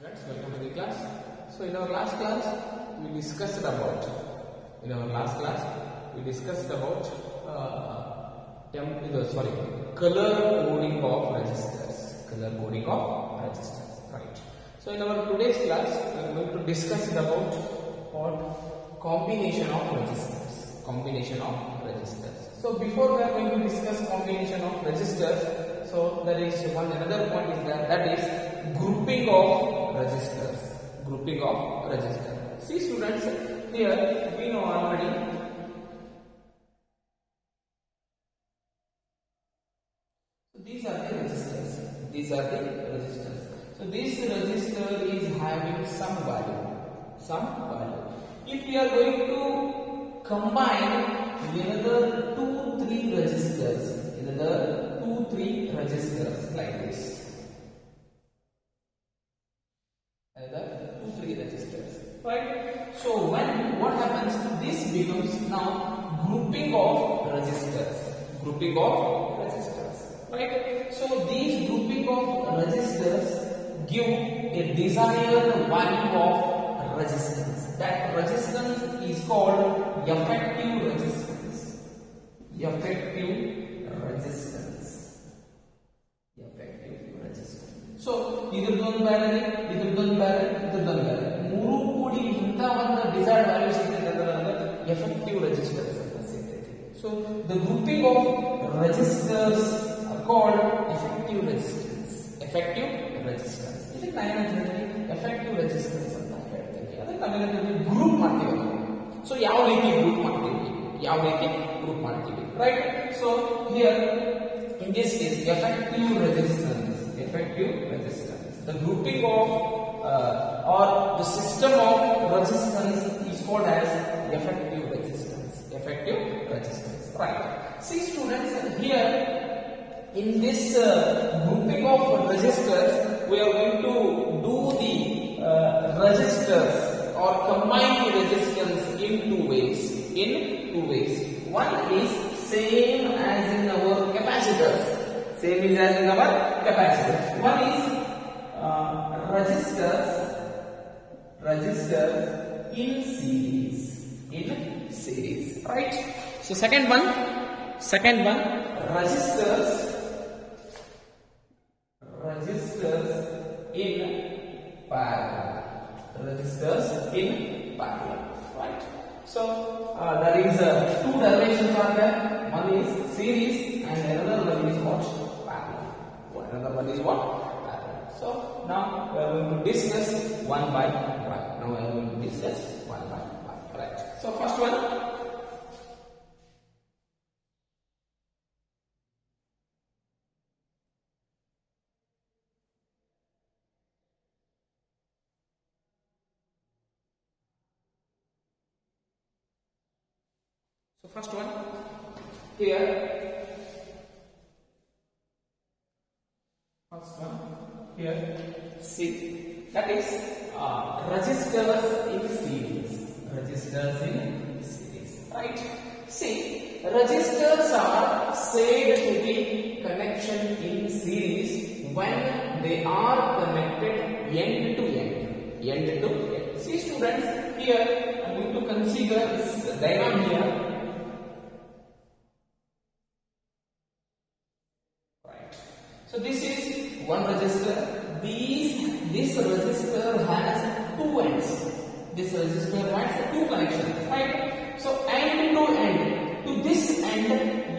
Students, welcome to the class. So in our last class, we discussed about, in our last class, we discussed about, uh, uh, sorry, color coding of registers. Color coding of registers, right. So in our today's class, we are going to discuss about what combination of registers. Combination of registers. So before that we are going to discuss combination of registers, so there is one another point is that that is grouping of registers. Grouping of registers. See students, here we know already So these are the registers. These are the registers. So this register is having some value. Some value. If we are going to combine another two, three registers, another two, three registers like this. Another two, three registers. Right? So when what happens? This becomes now grouping of registers. Grouping of registers. Right? So these grouping of registers give a desired value of resistance. That resistance is called effective resistance. Effective resistance. Effective resistance. So ಇದ್ರದ್ದೊಂದು ಬೇರೆ ಇದ್ರದ್ದೊಂದು ಬೇರೆ ಇದ್ರದ್ದೊಂದು ಬೇರೆ ಮೂರು ಕೂಡಿ ಇಂಥ ಒಂದು desired value ಸಿಗ್ತೈತೆ ಅಂದ್ರೆ effective registers ಅಂತ ಸಿಗ್ತೈತೆ so the grouping of registers are called effective resistance effective resistance ಇದಕ್ಕೆ ನಾನು ಏನಂತ ಹೇಳ್ತೀನಿ ಎಫೆಕ್ಟಿವ್ ರೆಜಿಸ್ಟೆನ್ಸ್ ಅಂತ ಹೇಳ್ತೀನಿ ಅದಕ್ಕೆ ನಾವೇನಂದ್ರೆ ಗ್ರೂಪ್ ಮಾಡ್ತೀವಿ ಸೊ ಯಾವ ರೀತಿ ಗ್ರೂಪ್ ಮಾಡ್ತೀವಿ ಯಾವ ರೀತಿ ಗ್ರೂಪ್ ಮಾಡ್ತೀವಿ right so here in this case effective resistance effective resistance the grouping of uh, or the system of resistance is called as effective resistance. Effective resistance. Right. See students here in this uh, grouping of resistors we are going to do the uh, resistors or combine the resistance in two ways. In two ways. One is same as in our capacitors. Same is as in our capacitors. One is uh, resistors resistors in series. In series right? So second one second one. Resistors resistors in parallel. Resistors in parallel right? So uh, there is uh, two directions are there. One is series and another one is what? Parallel. Another one is what? Parallel. So now we are going to discuss one by one to discuss one by one right so first one. So first one. Here. First one. Here. See. That is uh, resistors in series. Resistors in series. Right. See resistors are said to be connection in series when they are connected end to end. End to end. See students here I'm going to consider this diagram here. Right. So this is one resistor. These this resistor has two ends. This resistor has two connections. Right. So end to end. To this end,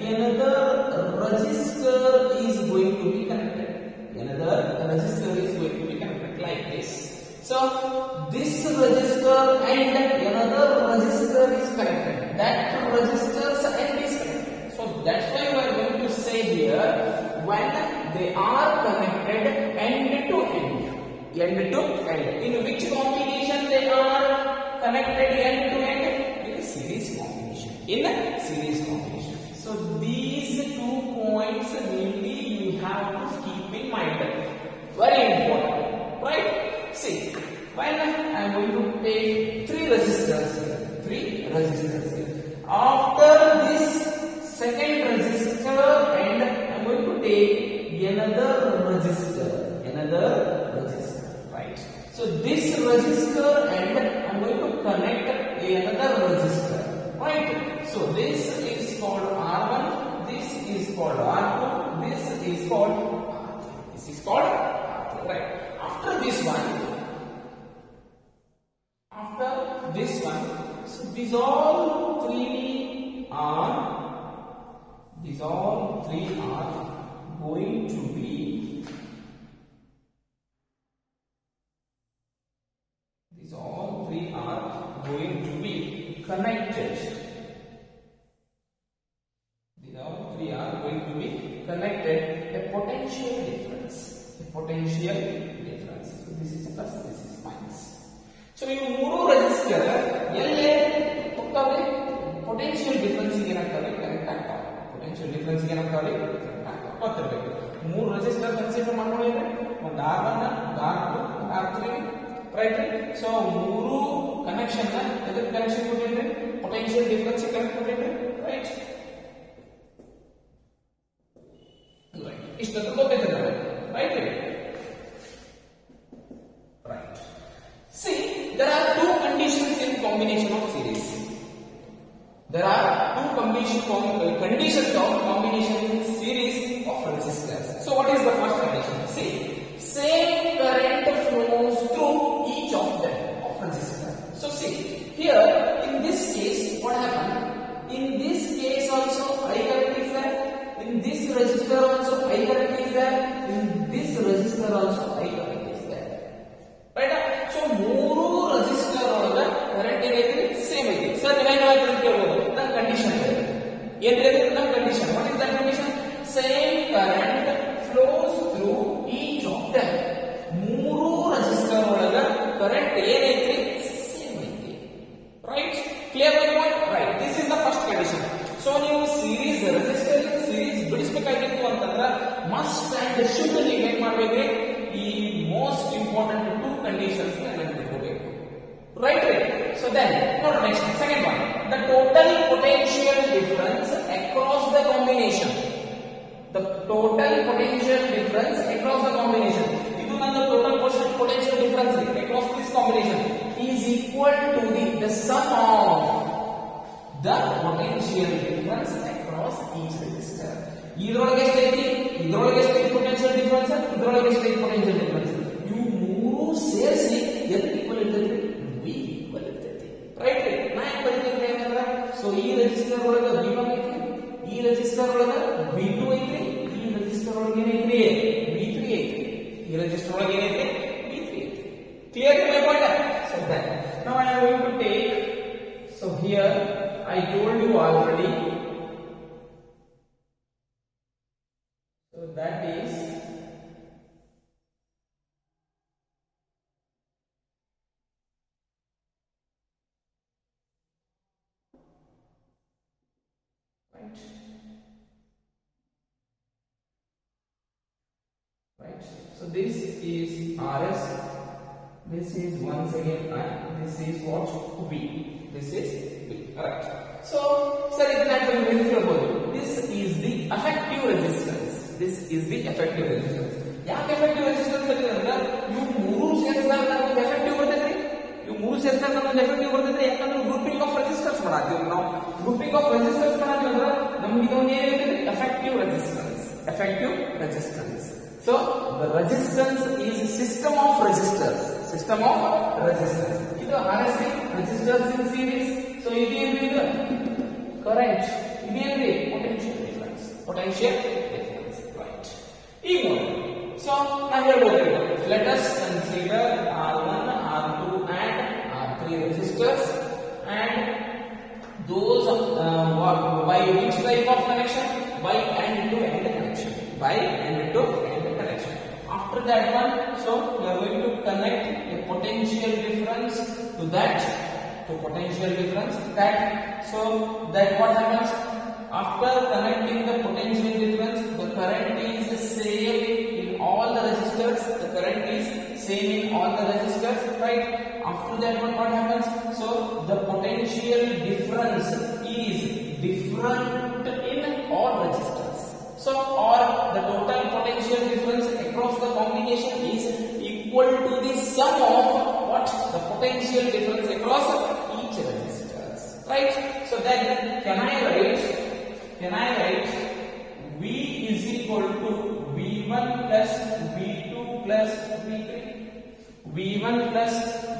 another resistor is going to be connected. Another resistor is going to be connected like this. So this resistor and another resistor is connected. That resistor's end is connected. So that's why we are going to say here when they are connected end to end. End to end. In which combination they are connected end to end? In series combination. In a series combination. So these two points mainly you have to keep in mind. Very important. Right? See, when I am going to take three resistors here. Three resistors here. After this second another resistor. Another resistor. Right? So this resistor and I'm going to connect another resistor. Right? So this is called R1, this is called R2, this is called R3. This is called R3. Right? After this one, after this one, so these all three are these all three are going to be these all three are going to be connected these all three are going to be connected a potential difference a potential difference so this is plus this is minus so ಇವು ಮೂರು resistor ಎಲ್ಲೇ ಹೋಗ್ತಾವೆ potential difference ಏನಾಗ್ತವೆ connect ಆಗ್ತಾವೆ potential difference ಏನಾಗ್ತಾವೆ connect ಆಗ್ತಾವೆ ಗೊತ್ತಿರಬೇಕು ಮೂರು resistor consider ಮಾಡ್ಕೊಂಡಿದ್ರೆ ಒಂದು R one R two R three right so ಮೂರು ಕನೆಕ್ಷನ್ ಎದಕ್ಕೆ ಕನೆಕ್ಷನ್ ಕೊಟ್ಟಿದ್ರೆ ಪೊಟೆನ್ಶಿಯಲ್ ಡಿಫರೆನ್ಸ್ ಕನೆಕ್ಟ್ ಕೊಟ್ಟಿದ್ರೆ ರೈಟ್ ಇಷ್ಟೊತ್ತು ಗೊತ್ತಿದೆ Doon is tayo is RS. This is once again I. This is what V. This is V. Correct. So, sir, ಇದನ್ನ ನೀವು ಹೇಳ್ತಿರ್ಬೋದು. This is the effective resistance. This is the effective resistance. ಯಾಕೆ effective resistance ಅಂತ ಅಂದ್ರೆ ಇವು ಮೂರು ಸೇರಿಸಿದಾಗ ನಮ್ಗೆ effective ಬರ್ತೈತ್ರಿ ಇವು ಮೂರು ಸೇರಿಸಿದಾಗ ನಮ್ಗೆ effective ಬರ್ತೈತ್ರಿ ಯಾಕಂದ್ರೆ ಗ್ರೂಪಿಂಗ್ ಆಫ್ ರೆಸಿಸ್ಟರ್ಸ್ ಮಾಡತ್ತೀವಿ ನಾವು ಗ್ರೂಪಿಂಗ್ ಆಫ್ ರೆಸಿಸ್ಟರ್ಸ್ ಮಾಡಂತಂದ್ರೆ ನಮ್ಗೆ ಇದೊಂದು ಏನಿದೆ effective resistance. Effective resistance. So the resistance is system of resistors. System of resistors. ಇದು RSC resistors in series. So ಇದೇನ್ರಿ ಇದು current. ಇದೇನ್ರಿ potential difference. Potential difference. Right. ಈಗ ನೋಡಿ. So ನಾವು ಹೇಳ್ಬೋದು let us consider R1, R2 and R3 resistors and those uh, what- by which type of connection? By end to end connection. By end to end connection. After that one, so we are going to connect a potential difference to that, to potential difference that. So that what happens? After connecting the potential difference, the current is the same in all the resistors. The current is same in all the resistors, right? After that one, what happens? So the potential difference is different in all resistors. So or the total potential difference combination is equal equal to the sum of what the potential difference across each resistors right so then can i write can i write v is equal to v1 plus v2 plus v3 v1 plus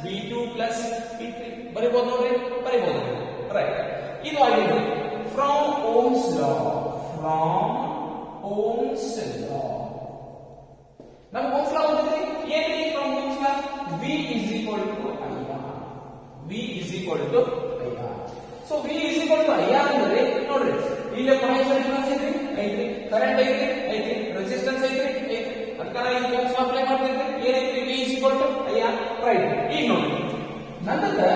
v2 plus v3 ಬರಿಬಹುದು ನೋಡ್ರಿ ಬರಿಬಹುದು right ಇದು ಆಗಿದೆ from Ohm's law from Ohm's ಲಾ ನಮ್ಗೆ Ohm's law ಓದಿದ್ರಿ ಏನಿದೆ from Ohm's law v is equal to IR v is equal to IR so v is equal to IR ಅಂದ್ರೆ ನೋಡ್ರಿ ಇಲ್ಲಿ potential difference ಐತ್ರಿ ಐತ್ರಿ ಕರೆಂಟ್ ಐತ್ರಿ ಐತ್ರಿ ರೆಸಿಸ್ಟೆನ್ಸ್ ಐತ್ರಿ ಐತ್ರಿ ಅದಕ್ಕೆ ಇಲ್ಲಿ ಓಮ್ಸ್ ಲಾ ಅಪ್ಲೈ ಮಾಡ್ತಿದ್ರಿ ಏನೈತ್ರಿ v is equal to IR right ಈಗ ನೋಡಿ ನಂತರ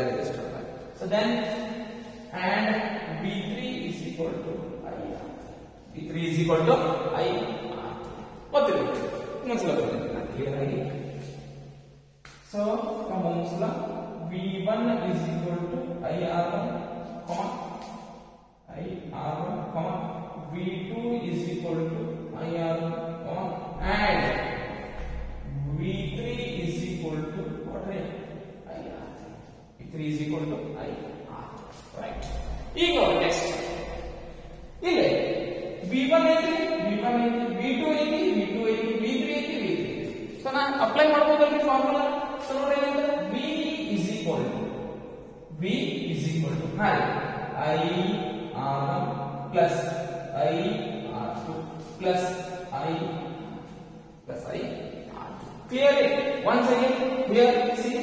ರೀ ಎರಡನೇ ರೆಜಿಸ್ಟರ್ ಅದ so then and v3 is equal to IR v3 is equal to IR ಗೊತ್ತಿಲ್ಲ ಇನ್ನೊಂದ್ಸಲ ಬರ್ತೀನಿ ನಾನು ಕ್ಲಿಯರ್ ಆಗಿ so from Ohm's law v1 is equal to IR1 comma IR1 comma v2 is equal to IR1 comma and v3 is equal to what right IR v3 is equal to IR right ಈಗ next ಇಲ್ಲಿ v1 ಐತಿ v1 ಐತಿ v2 ಐತಿ v2 ಐತಿ v3 ಐತಿ v3 so ನಾನು apply ಮಾಡ್ಬೋದಲ್ರಿ formula so ನೋಡಿ ಏನಂದ್ರೆ v is equal to v is equal to ಹಾಗೆ i r1 plus i r2 plus i plus i r2 clearly once again here see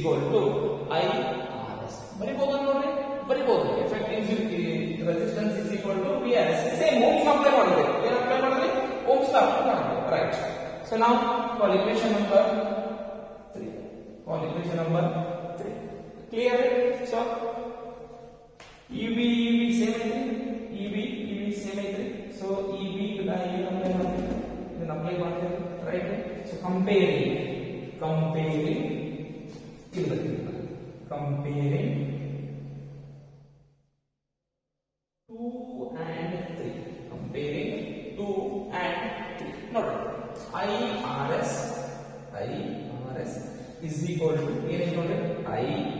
is equal to IRS. ಬರಿಬಹುದು ನೋಡ್ರಿ ಬರಿಬಹುದು effective resistance is equal to V R S same Ohm's apply ಮಾಡಿದ್ರೆ ಏನು apply ಮಾಡಿದ್ರೆ Ohm's apply ಮಾಡಿದ್ರೆ right so ನಾವು for equation number 3 for equation number 3 clear so EV EV same ಐತ್ರಿ EV EV same ಐತ್ರಿ so EV ನಾ ಏನು apply ಮಾಡ್ತೀನಿ ಇದನ್ನ ಅಪ್ಲೈ ಮಾಡ್ತೀನಿ ರೈಟ್ ಸೊ ಕಂಪೇರಿಂಗ್ ಕಂಪೇರಿಂಗ್ ಇಲ್ಲ comparing 2 and 3 comparing 2 and 3 note IRS IRS is equal to here is noted I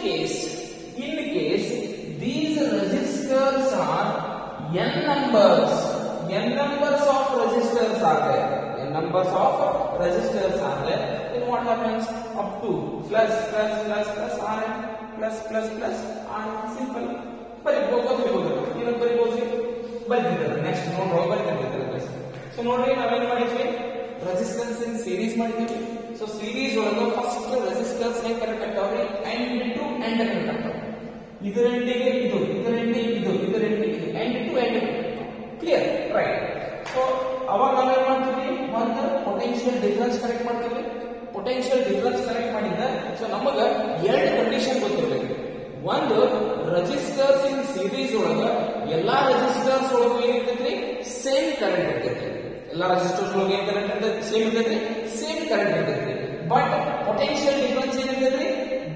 case in the case these resistors are n numbers n numbers of resistors are there n numbers of resistors are there then what happens up to plus plus plus plus r plus plus plus r simple ಬರಿಬಹುದು ಗೊತ್ತಿರ್ಬೋದು ಏನು ಬರಿಬೋದು ಬರ್ದಿದ್ದಾರೆ next ನೋಡ್ರೋ ಬರ್ದಿದ್ದಾರೆ so ನೋಡ್ರಿ ನಾವೇನ್ ಮಾಡಿದ್ವಿ resistance in series ಮಾಡಿದ್ವಿ so series ಒಳಗ ಫಸ್ಟ್ ರೆಸಿಸ್ಟರ್ಸ್ ಕರೆಕ್ಟ್ ಆಗ್ತಾವ್ರಿ ಎಂಡ್ ಟು ಎಂಡ್ ಕರೆಕ್ಟ್ ಆಗ್ತಾವ ಇದರ ಎಂಡಿಗೆ ಇದು ಇದರ ಎಂಡಿಗೆ ಇದು ಇದರ ಎಂಡಿಗೆ ಇದು end to end clear right so ಅವಾಗ ನಾವೇನ್ ಮಾಡ್ತೀವಿ ಒಂದು ಪೊಟೆನ್ಶಿಯಲ್ ಡಿಫರೆನ್ಸ್ ಕರೆಕ್ಟ್ ಮಾಡ್ತೀವಿ. ಪೊಟೆನ್ಶಿಯಲ್ ಡಿಫರೆನ್ಸ್ ಕರೆಕ್ಟ್ ಮಾಡಿದ್ರೆ ಸೊ ನಮಗ ಎರಡು ಕಂಡೀಷನ್ ಗೊತ್ತಿರಬೇಕು. ಒಂದು ರೆಜಿಸ್ಟರ್ಸ್ ಇನ್ ಸೀರೀಸ್ ಒಳಗ ಎಲ್ಲಾ ರೆಜಿಸ್ಟರ್ಸ್ ಒಳಗ ಏನಿರ್ತೈತ್ರಿ? ಸೇಮ್ ಕರೆಂಟ್ ಇರ್ತೈತಿ ಎಲ್ಲಾ ರೆಜಿಸ್ಟರ್ಸ್ ಒಳಗೆ ಏನ್ ಕರೆಂಟ್ ಇರ್ತೈತಿ ಸೇಮ್ ಇರ್ತೈತಿ ಕರೆಂಟ್ ಇರ್ತೈತಿ ಬಟ್ ಪೊಟೆನ್ಶಿಯಲ್ ಡಿಫರೆನ್ಸ್ ಏನಿರ್ತೈತಿ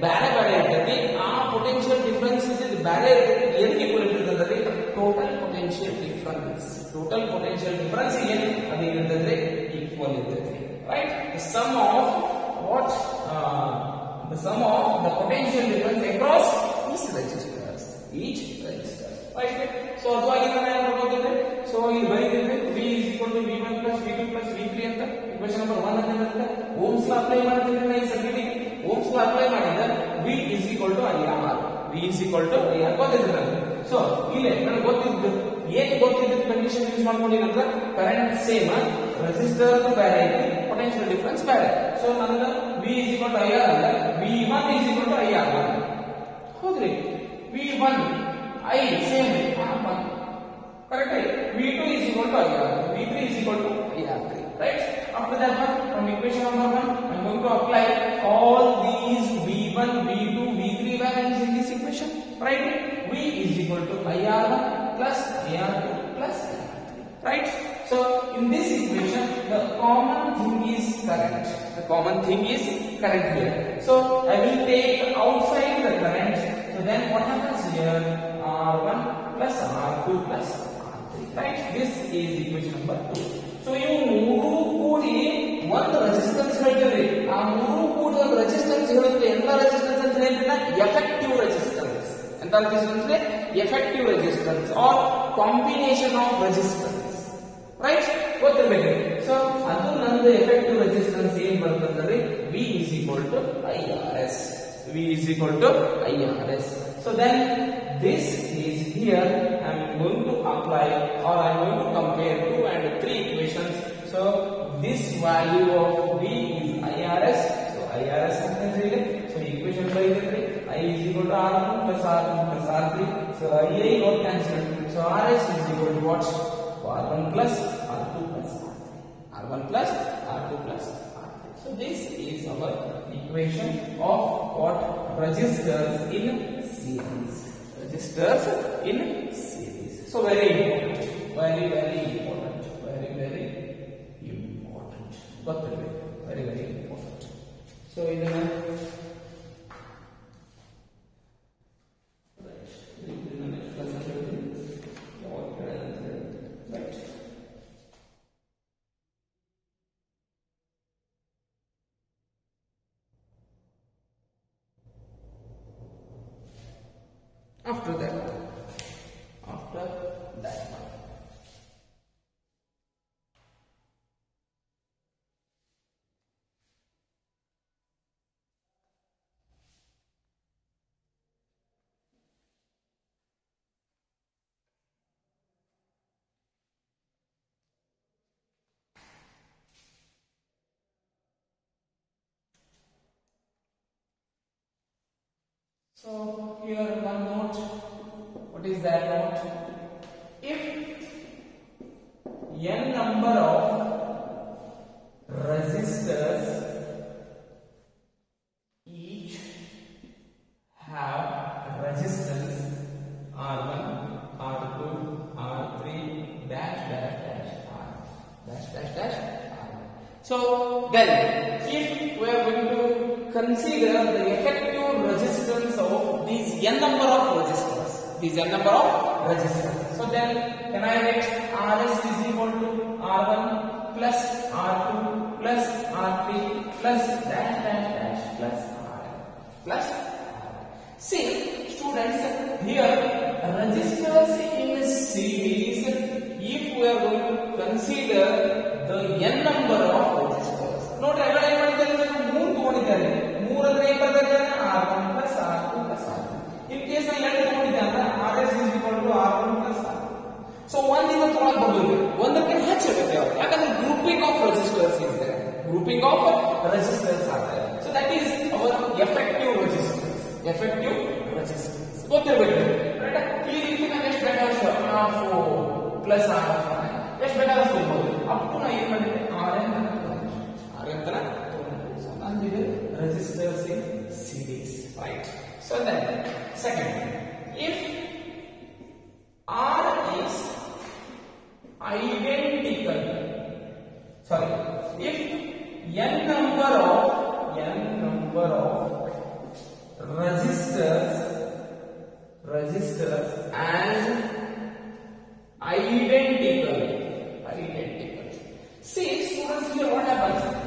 ಬೇರೆ ಬೇರೆ ಇರ್ತೈತಿ ಆ ಪೊಟೆನ್ಶಿಯಲ್ ಡಿಫರೆನ್ಸ್ ಇದ್ದಿದ್ದು ಬೇರೆ ಎದಕ್ಕೆ ಈಕ್ವಲ್ ಇರ್ತೈತಿ total potential difference total potential difference ಏನ್ ಅದೇನಿರ್ತೈತಿ ಈಕ್ವಲ್ ಇರ್ತೈತಿ right sum of what the sum of the potential difference across each resistors each resistor right so ಅದು ಆಗಿದ್ರೆ ಅಂತ equation ನಂಬರ್ 1 ಅಂತ ಇರುತ್ತೆ ಓಮ್ಸ್ ಲಾ ಅಪ್ಲೈ ಮಾಡ್ತಿದ್ರೆ ಈ ಸರ್ಕ್ಯೂಟ್ ಓಮ್ಸ್ ಲಾ ಅಪ್ಲೈ ಮಾಡಿದ್ರೆ v is equal to ir v is equal to ir ಗೊತ್ತಿದೆ ನನಗೆ ಸೊ ಇಲ್ಲಿ ನನಗೆ ಗೊತ್ತಿದ್ದು ಏನ್ ಗೊತ್ತಿದ್ದ ಕಂಡೀಷನ್ ಯೂಸ್ ಮಾಡ್ಕೊಂಡಿರಂದ್ರೆ ಕರೆಂಟ್ ಸೇಮ್ ರೆಸಿಸ್ಟರ್ ಬೇರೆ ಐತಿ ಪೊಟೆನ್ಶಿಯಲ್ ಡಿಫರೆನ್ಸ್ ಬೇರೆ ಸೊ ನನಗೆ v is equal to ir ಅಂದ್ರೆ v1 is equal to ir ಹೌದ್ರಿ v1 i same r1 correct right v2 is equal to ir v3 is equal to ir3 right? After that one from equation number 1 i'm going to apply all these v1 v2 v3 values in this equation? Right? V is equal to ir1 plus ir2 plus ir3 right? So in this equation the common thing is current. The common thing is current here. So i will take outside the current. So then what happens here? R1 plus r2 plus r3 right? This is equation number 2 so ಇವು ಮೂರು ಕೂಡಿ ಒಂದು resistance ಹೇಳ್ತೀವಿ ಆ ಮೂರು ಕೂಡಿ ಒಂದು resistance ಹೇಳುತ್ತೆ ಎಲ್ಲ ರೆಸಿಸ್ಟೆನ್ಸ್ ಅಂತ ಹೇಳಿದ್ರೆ ಎಫೆಕ್ಟಿವ್ ರೆಸಿಸ್ಟೆನ್ಸ್ ಎಂತ resistance effective resistance are combination of resistance right ಗೊತ್ತಿರ್ಬೇಕು ಸೊ ಅದು ನಂದು ಎಫೆಕ್ಟಿವ್ ರೆಸಿಸ್ಟೆನ್ಸ್ ಏನ್ ಬರ್ತಂದ್ರೆ V is equal to I R S V is equal to I R S so then this is here I am going to apply or I am going to compare 2 and 3 equations. So this value of V is IRS. So IRS is really so equation by the 3. I is equal to R1 plus R two plus R3. So IA got cancelled. So RS is equal to what? R1 plus R2 plus R3. R1 plus R2 plus R3. So this is our equation of what registers in series resistors in series. So very important, very very important, very very important. ಗೊತ್ತಿರಬೇಕು very very important. So ಇದನ್ನ So here one note. What is that note? If n number of resistors each have resistance R1, R2, R3, dash dash dash R, dash dash dash R. So then, n number of registers. These n number of registers. So then can I get Rs is equal to R1 plus R2 plus R3 plus dash dash dash plus R plus See students here registers in series if we are going to consider the n number of registers. Note every element there is a moon cone ಒಂದಿಂದ Tughlaq ಬರಬೇಕು ಒಂದಕ್ಕೆ ಹೆಚ್ಚಿರುತ್ತೆ ಅವ್ರು ಯಾಕಂದ್ರೆ grouping of resistors ಇದೆ grouping of resistors ಆಗ್ತದೆ so that is our effective resistors effective resistance ಗೊತ್ತಿರಬೇಕು ಈ ರೀತಿ ನಾನು ಎಷ್ಟು ಬೇಕಾದಷ್ಟು ಹಾಫ್ ಪ್ಲಸ್ ಹಾಫ್ ಎಷ್ಟು ಬೇಕಾದಷ್ಟು ಹೋಗ್ಬೋದು ಅಪ್ ಟು ನಾ ಏನ್ ಮಾಡಿದ್ರೆ ಆರ್ ಎನ್ ಆರ್ ಎನ್ ತರ so ನಂದಿದೆ resistors in series right so then second if sorry. If n number of n number of resistors resistors as identical identical. See students here what happens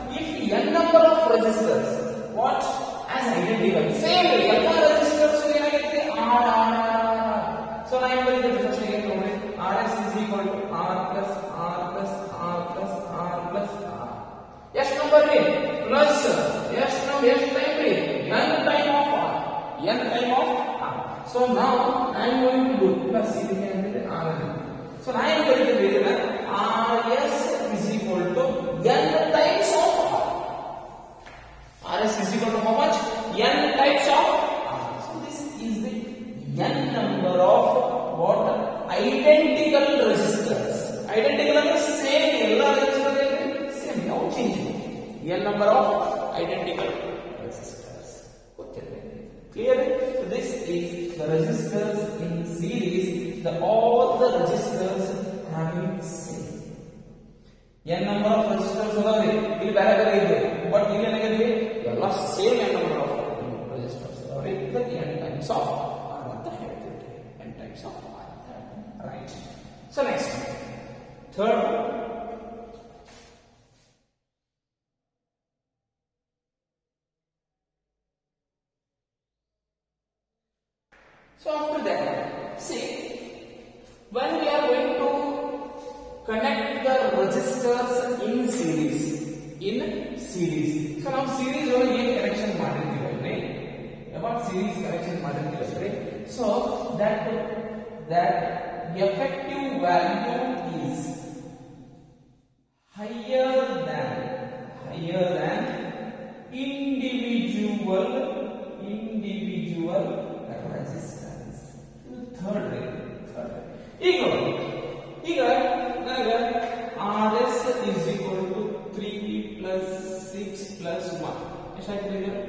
so number of resistors ಅದಾವ್ರಿ ಇಲ್ಲಿ ಬೇರೆ ಬೇರೆ ಇದೆ but ಇಲ್ಲಿ ಏನಾಗೈತಿ ಎಲ್ಲ same n number of resistors ಅದಾವ್ರಿ ಇದಕ್ಕೆ n times of r ಅಂತ ಹೇಳ್ತೀವಿ n times of r ಅಂತ ಹೇಳ್ತೀವಿ right so consegue entender?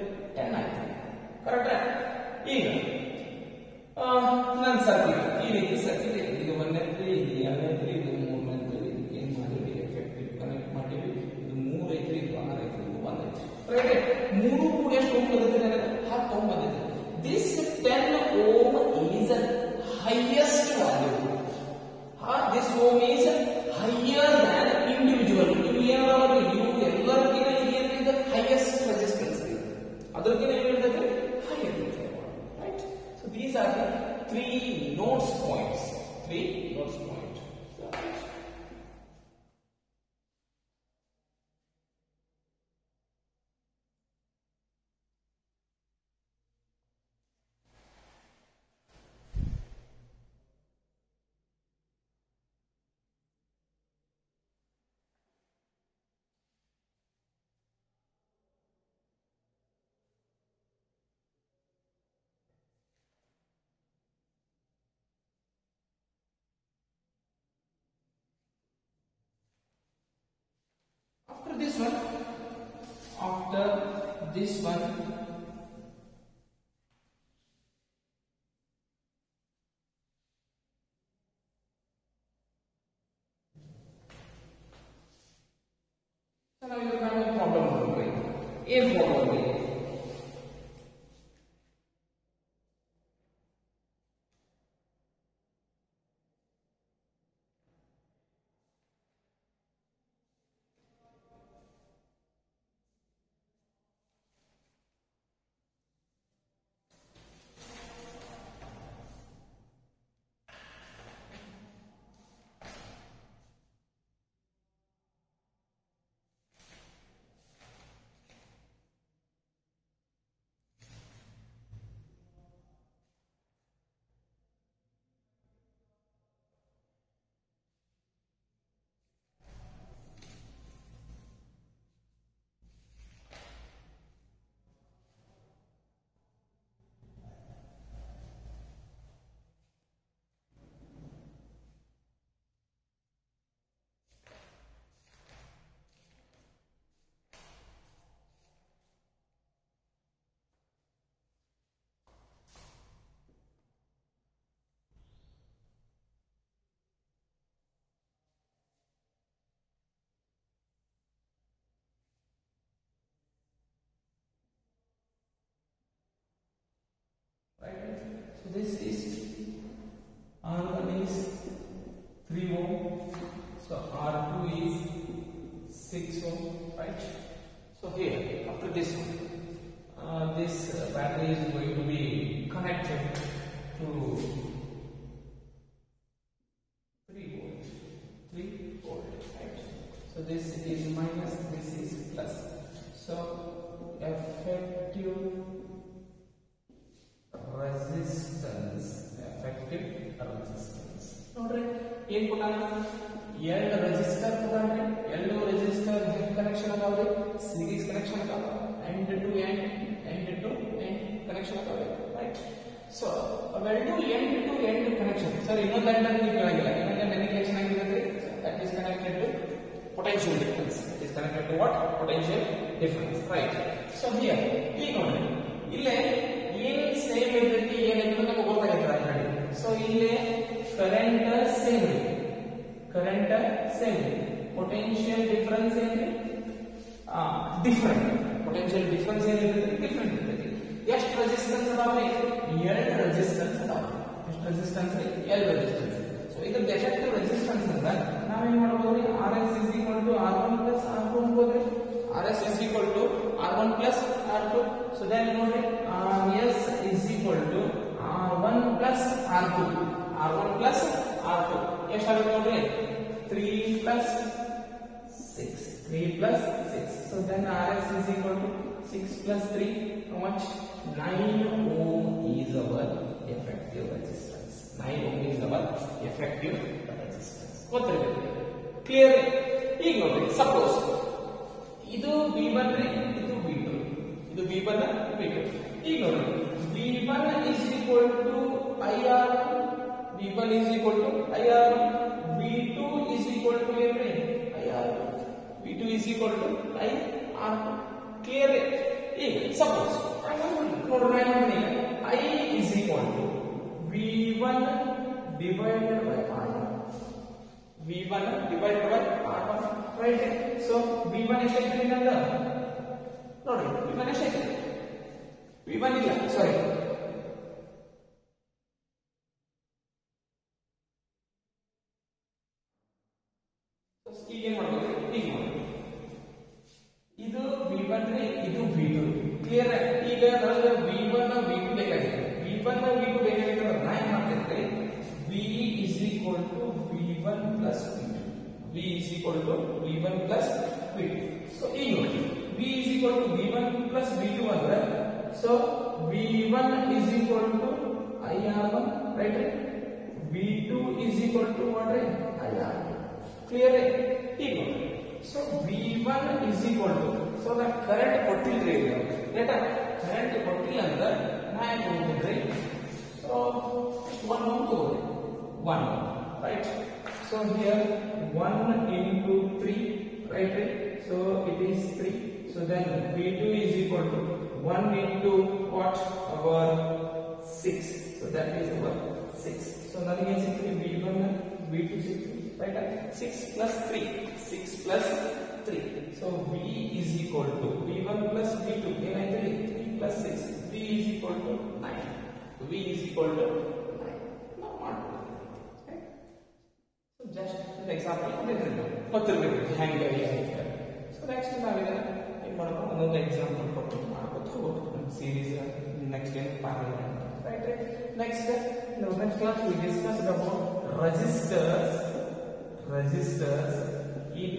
This one, after this one, desiste. what potential difference right so here ಈಗ ನೋಡಿ ಇಲ್ಲೇ ಏನ್ ಸೇಮ್ ಇರ್ತೈತಿ ಏನಿತ್ತು ನಮಗೆ ಗೊತ್ತಾಗೈತೆ ಆಲ್ರೆಡಿ ಸೊ ಇಲ್ಲಿ current same current same potential difference ಏನ್ರಿ ಡಿಫರೆಂಟ್ ಪೊಟೆನ್ಷಿಯಲ್ ಡಿಫರೆನ್ಸ್ ಏನಿರ್ತೈತಿ ಡಿಫರೆಂಟ್ ಇರ್ತೈತಿ ಎಷ್ಟು ರೆಸಿಸ್ಟೆನ್ಸ್ ಅದಾವ್ರಿ ಎರಡು ರೆಸಿಸ್ಟೆನ್ಸ್ ಅದಾವ ಎಷ್ಟು ರೆಸಿಸ್ಟೆನ್ಸ್ ಎರಡು ರೆಸಿಸ್ಟೆನ್ಸ್ ಸೊ ಇದ್ರ ಎಫೆಕ್ಟಿವ್ ರೆಸಿಸ್ಟೆನ್ಸ್ ಅಂತ ನಾವೇನ್ ಮಾಡ್ಬೋದ್ರಿ R S is equal to R one plus R two ಅನ್ಬೋದ್ರಿ Rs is equal to R1 plus R2. So then you know that uh, S is equal to R1 plus R2. R1 plus R2. Yes, I will that. 3 plus 6. 3 plus 6. So then Rs is equal to 6 plus 3. How much? 9 ohm is our effective resistance. 9 ohm is our effective resistance. What Clear? Ignore it. Suppose ಇದು B one ರೀ ಇದು B to ಇದು B one B to ಈಗ ನೋಡಿ B one is equal to I R B one is equal to I R B two is equal to ಏನ್ರಿ I R B two is equal to I R clear ಈಗ suppose ನೋಡೋಣ ನೋಡಿ I is equal to V one divided by R one V1 divided by R1 right so V1 ಎಷ್ಟೈತ್ರಿ ನಂದ ನೋಡ್ರಿ V1 ಎಷ್ಟೈತ್ರಿ V1 ಇಲ್ಲ ಸಾರಿ ಈಗ ಏನ್ ಮಾಡ್ಬೇಕು ಈಗ ಮಾಡ್ಬೇಕು ಇದು V1 ರೀ ಇದು V2 ಕ್ಲಿಯರ್ ಈಗ ನನಗೆ V1 V2 ಬೇಕಾಗಿದೆ V1 V2 ಬೇಕಾಗಿದೆ ಅಂದ್ರೆ ನಾ ಏನ್ ಮಾಡ್ತೇನೆ V is equal to V1 plus V2 v is equal to v1 plus v2 so E ಈ v is equal to v1 plus v2 ಅಂದ್ರೆ so v1 is equal to I R1, right v2 is equal to what I R2. clear E ಈಗ so v1 is equal to so the current ಕೊಟ್ಟಿಲ್ರಿ ಈಗ ಲೇಟ current ಕೊಟ್ಟಿಲ್ಲ ಅಂದ್ರೆ ನಾ ಏನು ಮಾಡ್ತೀನಿ so 1 1 ತಗೋರಿ 1 right so here 1 into 3, right? So it is 3. So then V2 is equal to 1 into what? Our 6. So that is our 6. So nothing is equal to V1, V2, 6, right? 6 plus 3. 6 plus 3. So V is equal to V1 plus V2. Then I 3 plus 6. V is equal to 9. V is equal to so just ಒಂದು example ಕೊಟ್ಟಿರ್ಬೇಕು ಗೊತ್ತಿರ್ಬೇಕು ಹೆಂಗೆ ಹೇಗೆ so next ನಾವೀಗ ಏನು ಮಾಡಬೇಕು ಒಂದೊಂದು example ಕೊಟ್ಟು ಮಾಡ್ಕೊತ ಹೋಗ್ಬೇಕು ಒಂದು ಸೀರೀಸ್ ನೆಕ್ಸ್ಟ್ ಏನು parallel right next next class we discuss about resistors resistors in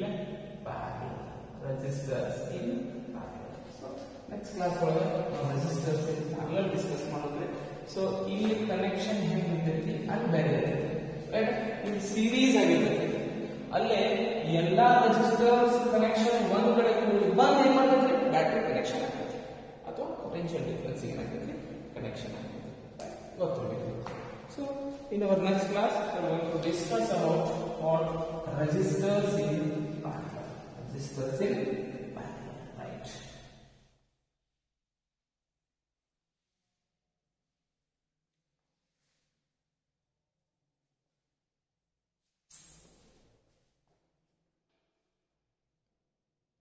parallel resistors in parallel so next class ಒಳಗೆ ನಾವು resistors in parallel discuss ಮಾಡಿದ್ರೆ ಸೊ ಇಲ್ಲಿ ಕನೆಕ್ಷನ್ ಹೆಂಗ್ ಇರ್ತೈತಿ ಅಲ್ಲಿ ಬೇರೆ ಇರ್ತೈತಿ ರೈಟ್ ಇಲ್ಲಿ ಸೀರೀಸ್ ಆಗಿರ್ತೈತಿ ಅಲ್ಲೇ ಎಲ್ಲಾ ರೆಜಿಸ್ಟರ್ಸ್ ಕನೆಕ್ಷನ್ ಒಂದು ಕಡೆ ಕೂಡಿ ಬಂದ್ ಏನ್ ಮಾಡ್ತೈತಿ ಬ್ಯಾಟ್ರಿ ಕನೆಕ್ಷನ್ ಆಗ್ತೈತಿ ಅಥವಾ ಪೊಟೆನ್ಷಿಯಲ್ ಡಿಫರೆನ್ಸ್ ಏನಾಗ್ತೈತಿ ಕನೆಕ್ಷನ್ ಆಗ್ತೈತಿ ಗೊತ್ತಿರಬೇಕು So, in our next class, we are going to discuss about what resistors in resistors in